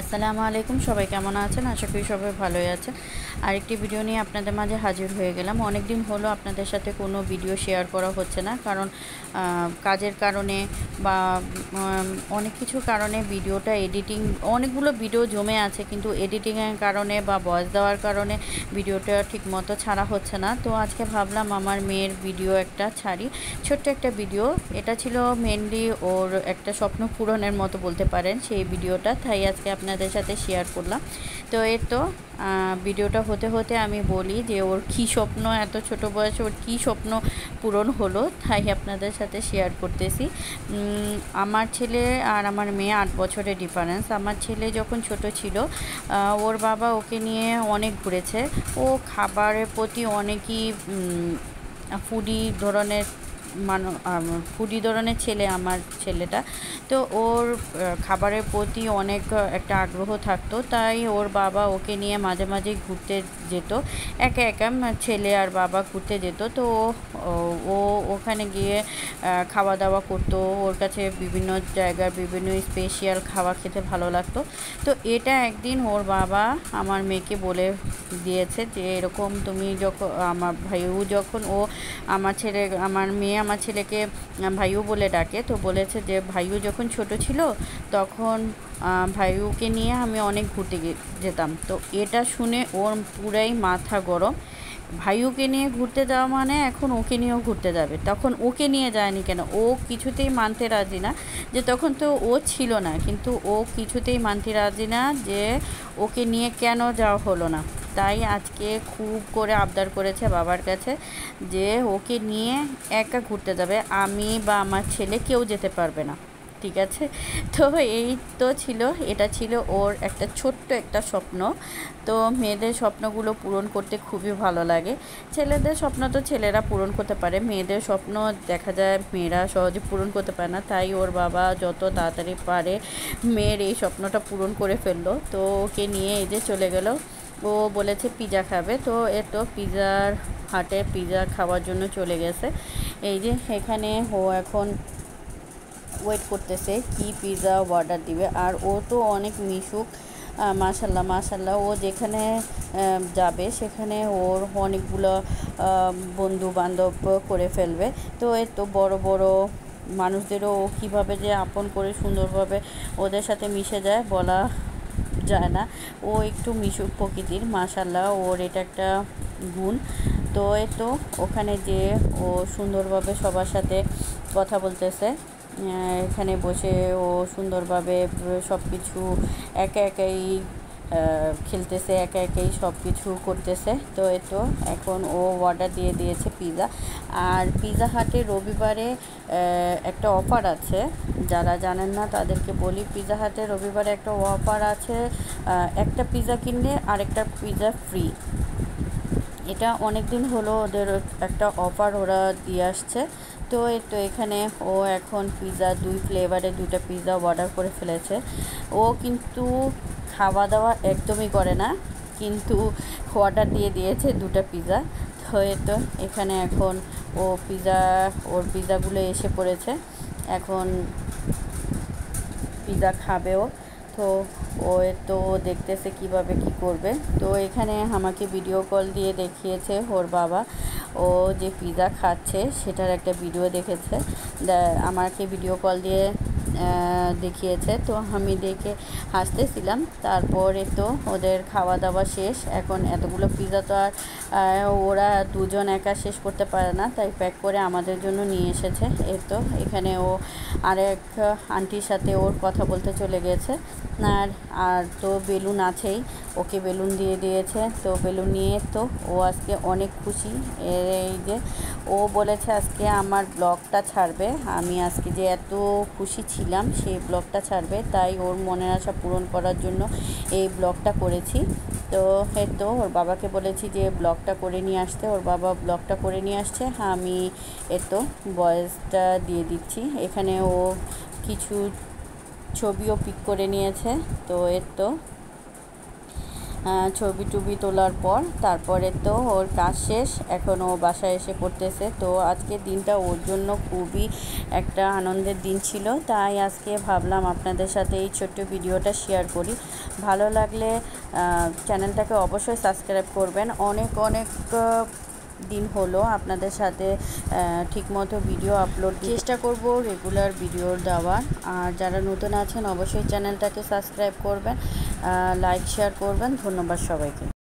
আসসালামু আলাইকুম, সবাই কেমন আছেন? আশা করি সবাই ভালোই আছে আরেকটি ভিডিও নিয়ে আপনাদের মাঝে হাজির হয়ে গেলাম। অনেক দিন হলো আপনাদের সাথে কোনো ভিডিও শেয়ার করা হচ্ছে না, কারণ কাজের কারণে বা অনেক কিছু কারণে ভিডিওটা এডিটিং, অনেকগুলো ভিডিও জমে আছে, কিন্তু এডিটিংয়ের কারণে বা ভয়েস দেওয়ার কারণে ভিডিওটা ঠিকমতো ছাড়া হচ্ছে না। তো আজকে ভাবলাম আমার মেয়ের ভিডিও একটা ছাড়ি। ছোট্ট একটা ভিডিও। এটা ছিল মেনলি ওর একটা স্বপ্ন পূরণের মতো বলতে পারেন, সেই ভিডিওটা। তাই আজকে আপনাদের সাথে শেয়ার করলাম। তো এর তো ভিডিওটা হতে হতে আমি বলি যে ওর কী স্বপ্ন, এত ছোট বয়সে ওর কী স্বপ্ন পূরণ হলো, তাই আপনাদের সাথে শেয়ার করতেছি। আমার ছেলে আর আমার মেয়ে আট বছরের ডিফারেন্স আমার ছেলে যখন ছোট ছিল ওর বাবা ওকে নিয়ে অনেক ঘুরেছে। ও খাবারের প্রতি অনেকই ফুডি ধরনের মানু ফুডি ধরনের ছেলে আমার ছেলেটা। তো ওর খাবারের প্রতি অনেক একটা আগ্রহ থাকতো, তাই ওর বাবা ওকে নিয়ে মাঝে মাঝে ঘুরতে যেত। একা একা ছেলে আর বাবা ঘুরতে যেত। তো ও ওখানে গিয়ে খাওয়া দাওয়া করতো। ওর কাছে বিভিন্ন জায়গার বিভিন্ন স্পেশিয়াল খাওয়া খেতে ভালো লাগতো। তো এটা একদিন ওর বাবা আমার মেয়েকে বলে দিয়েছে যে এরকম তুমি যখন, আমার ভাইউ যখন ও আমার ছেলে, আমার মেয়ে আমার ছেলেকে ভাইউ বলে ডাকে, তো বলেছে যে ভাইউ যখন ছোট ছিল তখন ভাইউকে নিয়ে আমি অনেক ঘুরতে যেতাম। তো এটা শুনে ওর পুরাই মাথা গরম। ভাইউকে নিয়ে ঘুরতে যাওয়া মানে এখন ওকে নিয়েও ঘুরতে যাবে। তখন ওকে নিয়ে যায়নি কেন? ও কিছুতেই মানতে রাজি না যে তখন তো ও ছিল না। কিন্তু ও কিছুতেই মানতে রাজি না যে ওকে নিয়ে কেন যাওয়া হলো না। তাই আজকে খুব করে আবদার করেছে বাবার কাছে যে ওকে নিয়ে একা ঘুরতে যাবে। আমি বা আমার ছেলে কেউ যেতে পারবে না। ঠিক আছে? তো এই তো ছিল, এটা ছিল ওর একটা ছোট্ট একটা স্বপ্ন। তো মেয়েদের স্বপ্নগুলো পূরণ করতে খুবই ভালো লাগে। ছেলেদের স্বপ্ন তো ছেলেরা পূরণ করতে পারে। মেয়েদের স্বপ্ন দেখা যায় মেয়েরা সহজে পূরণ করতে পারে না। তাই ওর বাবা যত তাড়াতাড়ি পারে মেয়ের এই স্বপ্নটা পূরণ করে ফেলল। তো ওকে নিয়ে এই যে চলে গেলো। ও বলেছে পিজা খাবে। তো এ তো পিজার হাটে পিজা খাওয়ার জন্য চলে গেছে। এই যে এখানে ও এখন ওয়েট করতেছে, কি পিজা অর্ডার দিবে, আর ও তো অনেক মিশুক মাশাল্লাহ মাশাল্লাহ, ও যেখানে যাবে সেখানে ওর অনেকগুলো বন্ধু বান্ধব করে ফেলবে। তো এ তো বড় বড় মানুষদেরও ও কীভাবে যে আপন করে সুন্দরভাবে ওদের সাথে মিশে যায় বলা যায় না। ও একটু মিশুক প্রকৃতির, মাশাল্লাহ, ওর এটা একটা গুণ। তো এ তো ওখানে যে ও সুন্দরভাবে সবার সাথে কথা বলতেছে। এখানে বসে ও সুন্দরভাবে সব কিছু একা একাই খেলতেছে, একা একাই সব কিছু করতেছে। তো এ তো এখন ও অর্ডার দিয়ে দিয়েছে পিৎজা আর পিৎজা হাটে রবিবারে একটা অফার আছে। যারা জানেন না তাদেরকে বলি পিৎজা হাটে রবিবারে একটা অফার আছে একটা পিৎজা কিনলে আরেকটা পিৎজা ফ্রি এটা অনেক দিন হলো ওদের একটা অফার ওরা দিয়ে আসছে। তো তো এখানে ও এখন পিৎজা দুই ফ্লেভারে দুইটা পিৎজা অর্ডার করে ফেলেছে। ও কিন্তু খাওয়া দাওয়া একদমই করে না, কিন্তু অর্ডার দিয়ে দিয়েছে দুটো পিৎজা তো তো এখানে এখন ও পিৎজা ওর পিৎজাগুলো এসে পড়েছে। এখন পিৎজা খাবেও তো ও তো দেখতেছে কীভাবে কি করবে। তো এখানে আমাকে ভিডিও কল দিয়ে দেখিয়েছে ওর বাবা। ও যে পিৎজা খাচ্ছে, সেটার একটা ভিডিও দেখেছে। আমাকে ভিডিও কল দিয়ে দেখিয়েছে। তো আমি দেখে হাসতেছিলাম। তারপরে তো ওদের খাওয়া দাওয়া শেষ। এখন এতগুলো পিৎজা তো আর ওরা দুজন একা শেষ করতে পারে না। তাই প্যাক করে আমাদের জন্য নিয়ে এসেছে। এ তো এখানে ও আরেক আন্টির সাথে ওর কথা বলতে চলে গেছে। আর আর তো বেলুন আছেই। ওকে বেলুন দিয়ে দিয়েছে। তো বেলুন নিয়ে তো ও আজকে অনেক খুশি। এই যে ও বলেছে আজকে আমার ব্লগটা ছাড়বে। আমি আজকে যে এত খুশি ছিলাম সেই ব্লগটা ছাড়বে, তাই ওর মনের আশা পূরণ করার জন্য এই ব্লগটা করেছি। তো এই তো, ওর বাবাকে বলেছি যে ব্লগটা করে নিয়ে আসতে, ওর বাবা ব্লগটা করে নিয়ে আসছে, আমি এ তো বয়েসটা দিয়ে দিচ্ছি। এখানে ও কিছু ছবিও পিক করে নিয়েছে, তো এর তো ছবি টুবি তোলার পর তারপরে তো ওর কাজ শেষ, এখন ও বাসায় এসে পড়তেছে তো আজকে দিনটা ওর জন্য খুবই একটা আনন্দের দিন ছিল। তাই আজকে ভাবলাম আপনাদের সাথে এই ছোট্ট ভিডিওটা শেয়ার করি। ভালো লাগলে চ্যানেলটাকে অবশ্যই সাবস্ক্রাইব করবেন। অনেক অনেক দিন হলো আপনাদের সাথে ঠিকমতো ভিডিও আপলোড চেষ্টা করব রেগুলার ভিডিও দেওয়ার। আর যারা নতুন আছেন, অবশ্যই চ্যানেলটাকে সাবস্ক্রাইব করবেন লাইক শেয়ার করবেন। ধন্যবাদ সবাইকে।